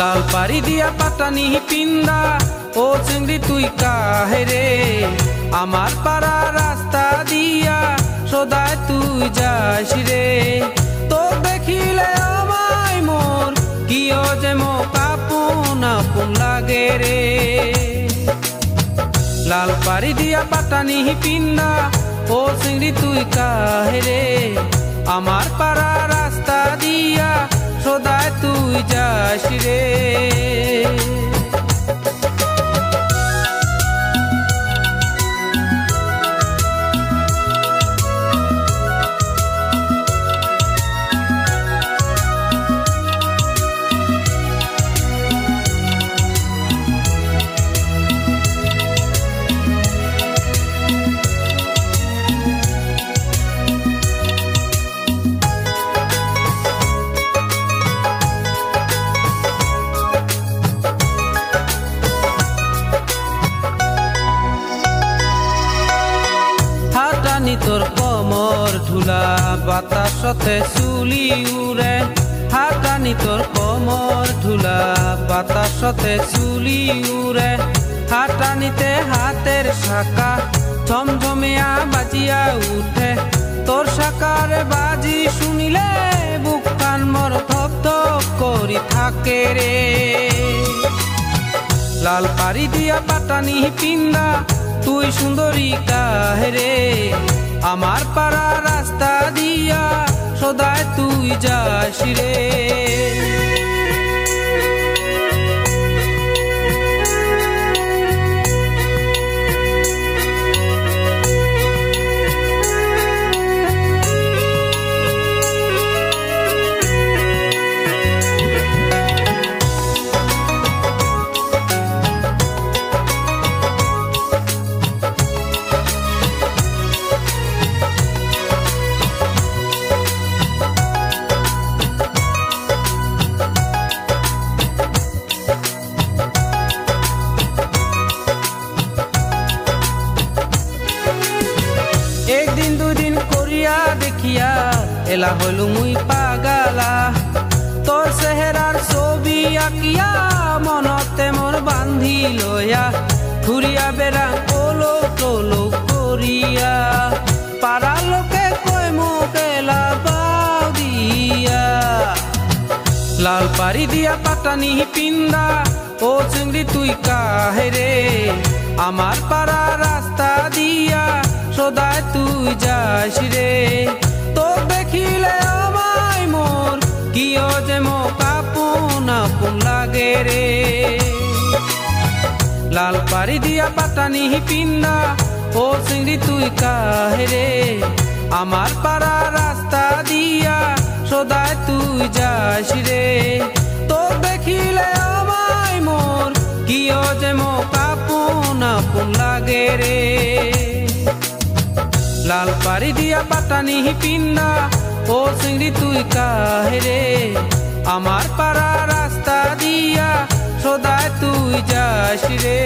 পারি দিয়া পাটানি পিন্দা, ও চিংড়ি তুই কাহেরে আমার পাড়া রাস্তা দিয়া সদায় তুই যাস রে। তো দেখিলে আমায় মোর কিয় যে মো কাপুন আপন লাগে রে? লাল পারি দিয়া পাটানি পিন্দা, ও চিংড়ি তুই কাহেরে আমার পাড়া রাস্তা দিয়া সদায় তুই যাস রে। তোর কমর ঢুলা বাতাসতে চুলি উড়ে। হাটানি তোর কমর ঢুলা বাতাসতে চুলি উড়ে। হাটানিতে হাতের শাখা ঝমঝমিয়া বাজিয়া উঠে। তোর শাখার বাজি শুনিলে বুক কান মর ধপ করি থাকে রে। লাল পাড়ি দিয়া পাতানি পিন্দা, তুই সুন্দরী কাহেরে আমার পাড়া রাস্তা দিয়া সদায় তুই যাস রে। করিয়া দেখিয়া, এলা হইলু মুই পাগালা। তোর চেহেরার ছবি আঁকিয়া মনতে মোর বান্ধি লয়া ঘুরিয়া বেড়া ওলো টোলো করিয়া। পাড়া লোকে কয় মোক এলা বাউ দিয়া। লাল পারি দিয়া পাটানি পিন্দা, ও চিংড়ি, তুই কাহেরে আমার পাড়া রাস্তা দিয়া সদায় তুই যাস রে। তো দেখিলে আমায় মোর কিয় যে মো কাপুন আপন লাগে রে। লাল পারি দিয়া পাটানি পিন্দা ও চিংড়ি তুই কাহেরে আমার পাড়া রাস্তা দিয়া সদায় তুই যাস রে। তো দেখিলে আমায় মোর কিয় যে মো কাপুন আপন লাগে রে। লাল পাড়ি দিয়া পাটানি পিন্দা ও চিংড়ি তুই কাহেরে আমার পাড়া রাস্তা দিয়া সদায় তুই যাস রে।